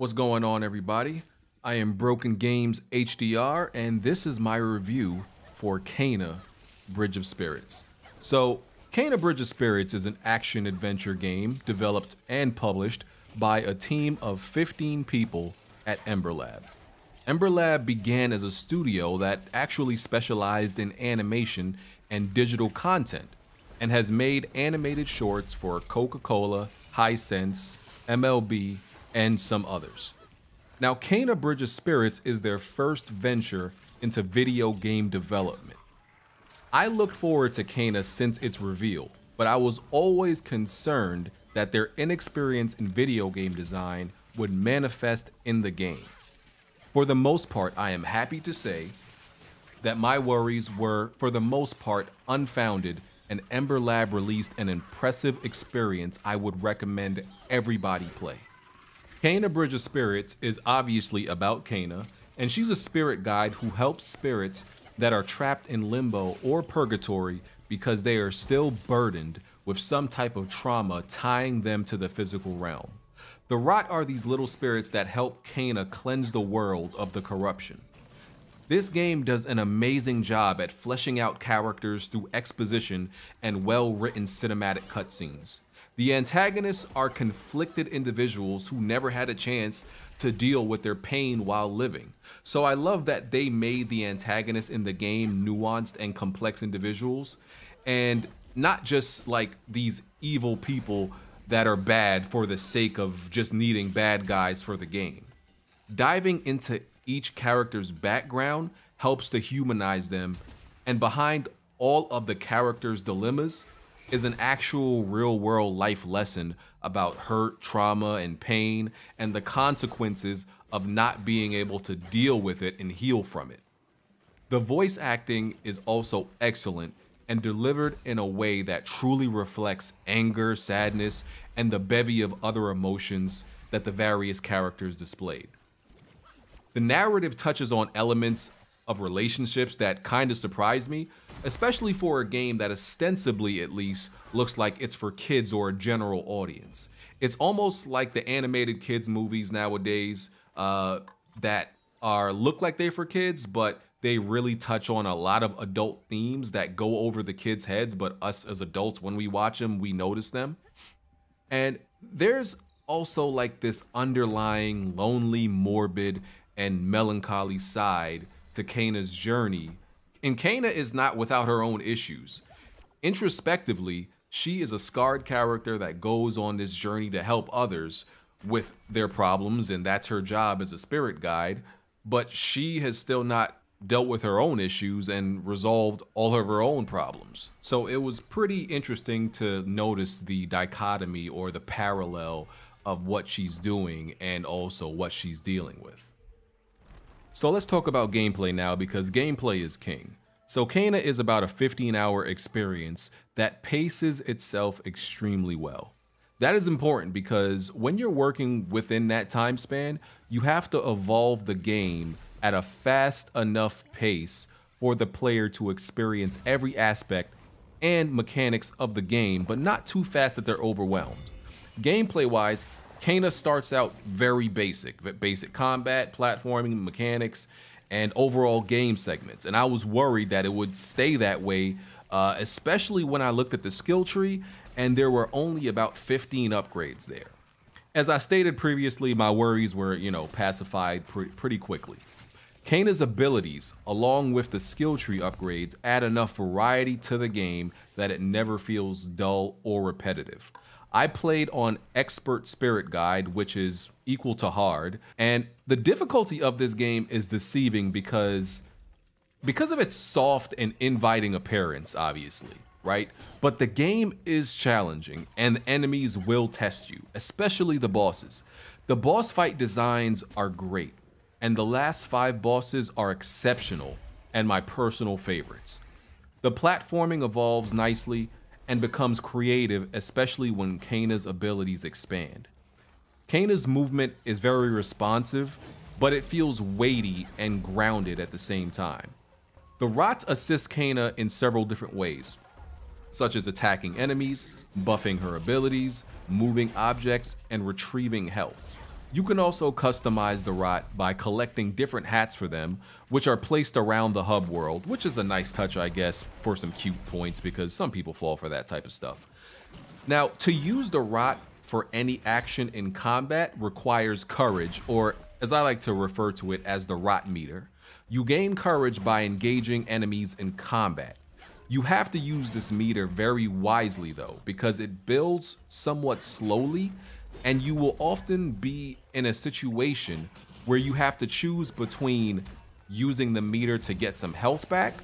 What's going on, everybody? I am Broken Games HDR, and this is my review for Kena Bridge of Spirits. So, Kena Bridge of Spirits is an action adventure game developed and published by a team of 15 people at Ember Lab. Ember Lab began as a studio that actually specialized in animation and digital content and has made animated shorts for Coca Cola, Hisense, MLB, and some others. Now, Kena Bridge of Spirits is their first venture into video game development. I looked forward to Kena since its reveal, but I was always concerned that their inexperience in video game design would manifest in the game. For the most part, I am happy to say that my worries were, for the most part, unfounded, and Ember Lab released an impressive experience I would recommend everybody play. Kena Bridge of Spirits is obviously about Kena, and she's a spirit guide who helps spirits that are trapped in limbo or purgatory because they are still burdened with some type of trauma tying them to the physical realm. The Rot are these little spirits that help Kena cleanse the world of the corruption. This game does an amazing job at fleshing out characters through exposition and well-written cinematic cutscenes. The antagonists are conflicted individuals who never had a chance to deal with their pain while living. So I love that they made the antagonists in the game nuanced and complex individuals and not just like these evil people that are bad for the sake of just needing bad guys for the game. Diving into each character's background helps to humanize them and behind all of the characters' dilemmas is an actual real world life lesson about hurt, trauma, and pain, and the consequences of not being able to deal with it and heal from it. The voice acting is also excellent and delivered in a way that truly reflects anger, sadness, and the bevy of other emotions that the various characters displayed. The narrative touches on elements of relationships that kind of surprised me, especially for a game that ostensibly at least looks like it's for kids or a general audience. It's almost like the animated kids movies nowadays uh, that are look like they're for kids, but they really touch on a lot of adult themes that go over the kids' heads, but us as adults, when we watch them, we notice them. And there's also like this underlying lonely, morbid, and melancholy side to Kena's journey. And Kena is not without her own issues. Introspectively, she is a scarred character that goes on this journey to help others with their problems, and that's her job as a spirit guide. But she has still not dealt with her own issues and resolved all of her own problems. So it was pretty interesting to notice the dichotomy or the parallel of what she's doing and also what she's dealing with. So let's talk about gameplay now because gameplay is king. So Kena is about a 15 hour experience that paces itself extremely well. That is important because when you're working within that time span, you have to evolve the game at a fast enough pace for the player to experience every aspect and mechanics of the game, but not too fast that they're overwhelmed. Gameplay wise, Kena starts out very basic, basic combat, platforming, mechanics, and overall game segments. And I was worried that it would stay that way, uh, especially when I looked at the skill tree and there were only about 15 upgrades there. As I stated previously, my worries were, you know, pacified pre pretty quickly. Kena's abilities, along with the skill tree upgrades, add enough variety to the game that it never feels dull or repetitive. I played on Expert Spirit Guide, which is equal to hard, and the difficulty of this game is deceiving because because of its soft and inviting appearance, obviously, right? But the game is challenging and the enemies will test you, especially the bosses. The boss fight designs are great, and the last five bosses are exceptional and my personal favorites. The platforming evolves nicely, and becomes creative, especially when Kena's abilities expand. Kena's movement is very responsive, but it feels weighty and grounded at the same time. The Rot assist Kena in several different ways, such as attacking enemies, buffing her abilities, moving objects, and retrieving health. You can also customize the Rot by collecting different hats for them, which are placed around the hub world, which is a nice touch, I guess, for some cute points because some people fall for that type of stuff. Now, to use the Rot for any action in combat requires courage, or as I like to refer to it as the Rot meter. You gain courage by engaging enemies in combat. You have to use this meter very wisely though, because it builds somewhat slowly and you will often be in a situation where you have to choose between using the meter to get some health back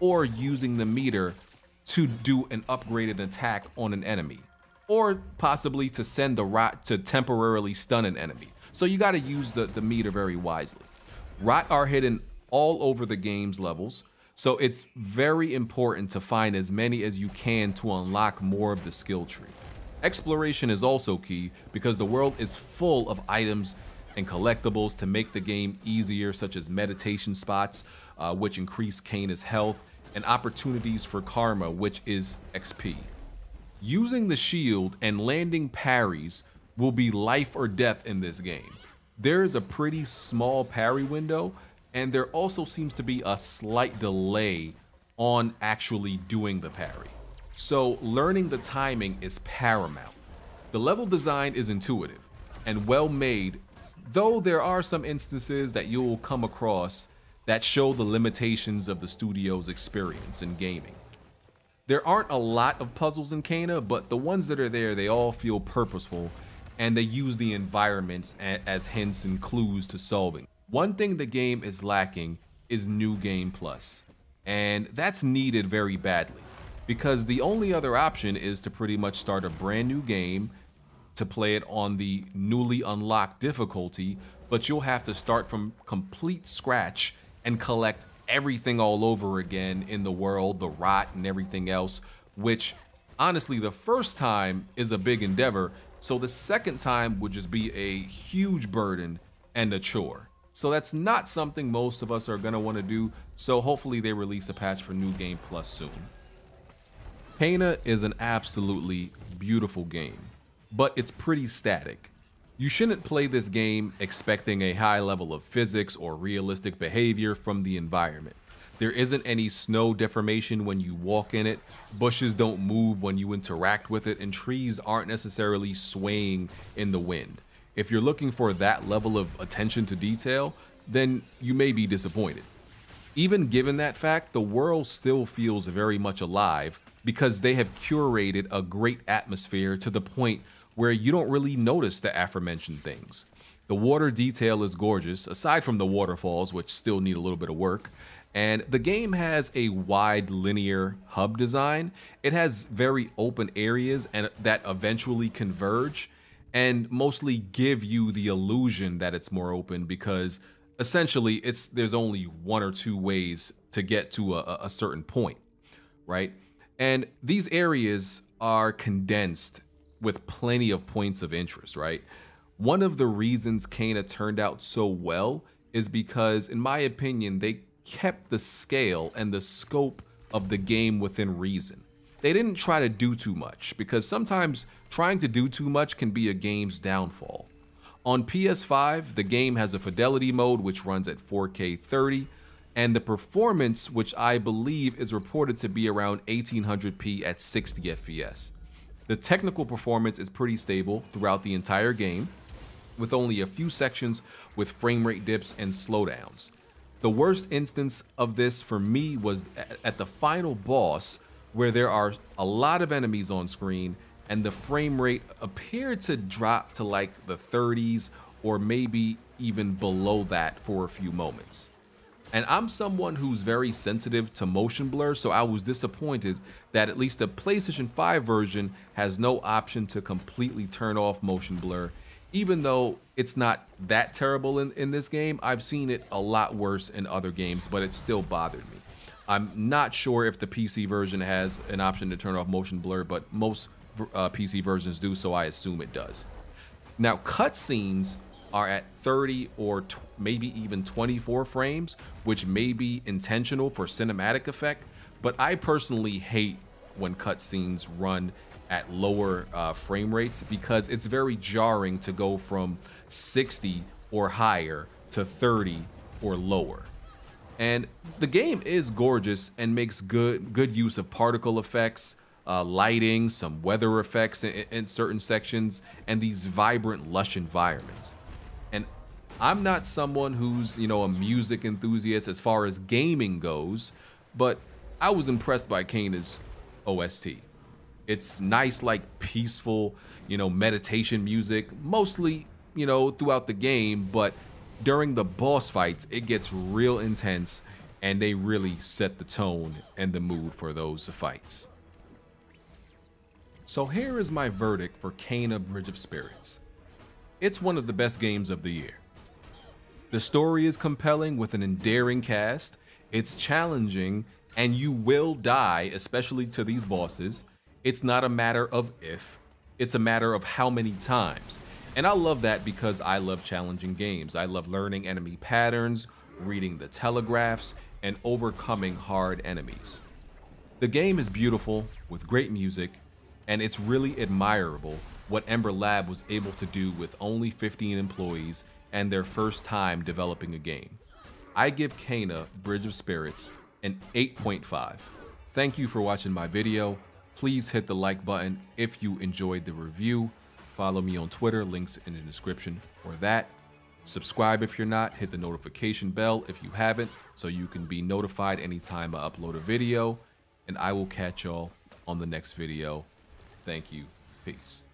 or using the meter to do an upgraded attack on an enemy or possibly to send the rot to temporarily stun an enemy. So you got to use the, the meter very wisely. Rot are hidden all over the game's levels, so it's very important to find as many as you can to unlock more of the skill tree. Exploration is also key because the world is full of items and collectibles to make the game easier, such as meditation spots, uh, which increase Kena's health, and opportunities for karma, which is XP. Using the shield and landing parries will be life or death in this game. There is a pretty small parry window, and there also seems to be a slight delay on actually doing the parry. So learning the timing is paramount. The level design is intuitive and well made, though there are some instances that you'll come across that show the limitations of the studio's experience in gaming. There aren't a lot of puzzles in Kena, but the ones that are there, they all feel purposeful and they use the environments as hints and clues to solving. One thing the game is lacking is New Game Plus, and that's needed very badly because the only other option is to pretty much start a brand new game to play it on the newly unlocked difficulty, but you'll have to start from complete scratch and collect everything all over again in the world, the rot and everything else, which honestly, the first time is a big endeavor, so the second time would just be a huge burden and a chore. So that's not something most of us are gonna wanna do, so hopefully they release a patch for New Game Plus soon. Kena is an absolutely beautiful game, but it's pretty static. You shouldn't play this game expecting a high level of physics or realistic behavior from the environment. There isn't any snow deformation when you walk in it, bushes don't move when you interact with it, and trees aren't necessarily swaying in the wind. If you're looking for that level of attention to detail, then you may be disappointed. Even given that fact, the world still feels very much alive because they have curated a great atmosphere to the point where you don't really notice the aforementioned things. The water detail is gorgeous, aside from the waterfalls, which still need a little bit of work. And the game has a wide linear hub design. It has very open areas and that eventually converge and mostly give you the illusion that it's more open because essentially it's there's only one or two ways to get to a, a certain point, right? And these areas are condensed with plenty of points of interest, right? One of the reasons Kena turned out so well is because, in my opinion, they kept the scale and the scope of the game within reason. They didn't try to do too much because sometimes trying to do too much can be a game's downfall. On PS5, the game has a fidelity mode which runs at 4K 30 and the performance, which I believe is reported to be around 1800p at 60 FPS. The technical performance is pretty stable throughout the entire game, with only a few sections with frame rate dips and slowdowns. The worst instance of this for me was at the final boss, where there are a lot of enemies on screen and the frame rate appeared to drop to like the 30s or maybe even below that for a few moments. And I'm someone who's very sensitive to motion blur, so I was disappointed that at least the PlayStation 5 version has no option to completely turn off motion blur. Even though it's not that terrible in, in this game, I've seen it a lot worse in other games, but it still bothered me. I'm not sure if the PC version has an option to turn off motion blur, but most uh, PC versions do, so I assume it does. Now, cutscenes are at 30 or maybe even 24 frames, which may be intentional for cinematic effect, but I personally hate when cutscenes run at lower uh, frame rates because it's very jarring to go from 60 or higher to 30 or lower. And the game is gorgeous and makes good good use of particle effects, uh, lighting, some weather effects in, in certain sections, and these vibrant, lush environments. And I'm not someone who's, you know, a music enthusiast as far as gaming goes, but I was impressed by Kena's OST. It's nice, like peaceful, you know, meditation music, mostly, you know, throughout the game, but during the boss fights, it gets real intense and they really set the tone and the mood for those fights. So here is my verdict for Kena Bridge of Spirits. It's one of the best games of the year. The story is compelling with an endearing cast, it's challenging, and you will die, especially to these bosses. It's not a matter of if, it's a matter of how many times. And I love that because I love challenging games. I love learning enemy patterns, reading the telegraphs, and overcoming hard enemies. The game is beautiful, with great music, and it's really admirable what Ember Lab was able to do with only 15 employees and their first time developing a game. I give Kena Bridge of Spirits an 8.5. Thank you for watching my video. Please hit the like button if you enjoyed the review Follow me on Twitter, links in the description for that. Subscribe if you're not, hit the notification bell if you haven't, so you can be notified anytime I upload a video. And I will catch y'all on the next video. Thank you. Peace.